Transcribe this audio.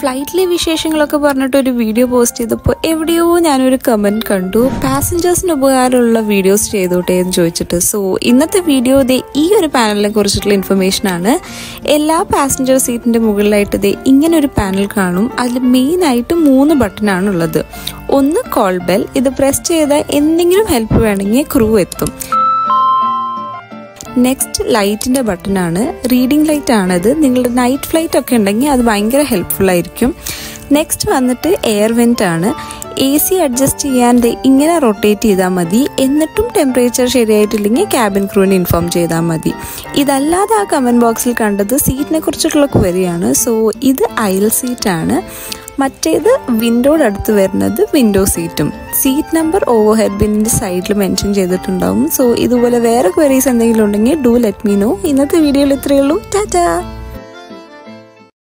ഫ്ലൈറ്റിലെ വിശേഷങ്ങളൊക്കെ പറഞ്ഞിട്ട് ഒരു വീഡിയോ പോസ്റ്റ് ചെയ്തപ്പോൾ എവിടെയോ ഞാനൊരു കമന്റ് കണ്ടു. പാസഞ്ചേഴ്സിന് ഉപകാരമുള്ള വീഡിയോസ് ചെയ്തോട്ടെ എന്ന് ചോദിച്ചിട്ട്. സോ ഇന്നത്തെ വീഡിയോ ദേ ഈ ഒരു പാനലിനെ കുറിച്ചിട്ടുള്ള ഇൻഫർമേഷൻ ആണ്. എല്ലാ പാസഞ്ചർ സീറ്റിന്റെ മുകളിലായിട്ട് ദേ ഇങ്ങനെ ഒരു പാനൽ കാണും. അതിൽ മെയിനായിട്ട് മൂന്ന് ബട്ടണാണ് ഉള്ളത് ഒന്ന് കോൾ ബെൽ ഇത് പ്രസ് ചെയ്താൽ എന്തെങ്കിലും ഹെൽപ്പ് വേണമെങ്കിൽ ക്രൂ എത്തും. നെക്സ്റ്റ് ലൈറ്റിന്റെ ബട്ടണാണ് റീഡിംഗ് ലൈറ്റ് ആണത്. നിങ്ങളുടെ നൈറ്റ് ഫ്ലൈറ്റ് ഒക്കെ ഉണ്ടെങ്കിൽ അത് ഭയങ്കര ഹെൽപ്ഫുൾ ആയിരിക്കും. നെക്സ്റ്റ് വന്നിട്ട് എയർ വെന്റ് ആണ്. എ സി അഡ്ജസ്റ്റ് ചെയ്യാൻ ഇങ്ങനെ റൊട്ടേറ്റ് ചെയ്താൽ മതി. എന്നിട്ടും ടെമ്പറേച്ചർ ശരിയായിട്ടില്ലെങ്കിൽ ക്യാബിൻ ക്രൂവിനെ ഇൻഫോം ചെയ്താൽ മതി. ഇതല്ലാതെ ആ കമന്റ് ബോക്സിൽ കണ്ടത് സീറ്റിനെ കുറിച്ചിട്ടുള്ള ക്വരിയാണ് സോ ഇത് അയൽ സീറ്റാണ് മറ്റേത് വിൻഡോയുടെ അടുത്ത് വരുന്നത് വിൻഡോ സീറ്റും സീറ്റ് നമ്പർ ഓവർ ഹെഡ് ബിന്നിന്റെ സൈഡിൽ മെൻഷൻ ചെയ്തിട്ടുണ്ടാവും. സോ ഇതുപോലെ വേറെ ക്വരീസ് എന്തെങ്കിലും ഉണ്ടെങ്കിൽ ഡു ലെറ്റ് മീ നോ ഇന്നത്തെ വീഡിയോയിൽ ഇത്രയേ ഉള്ളൂ. ടാറ്റാ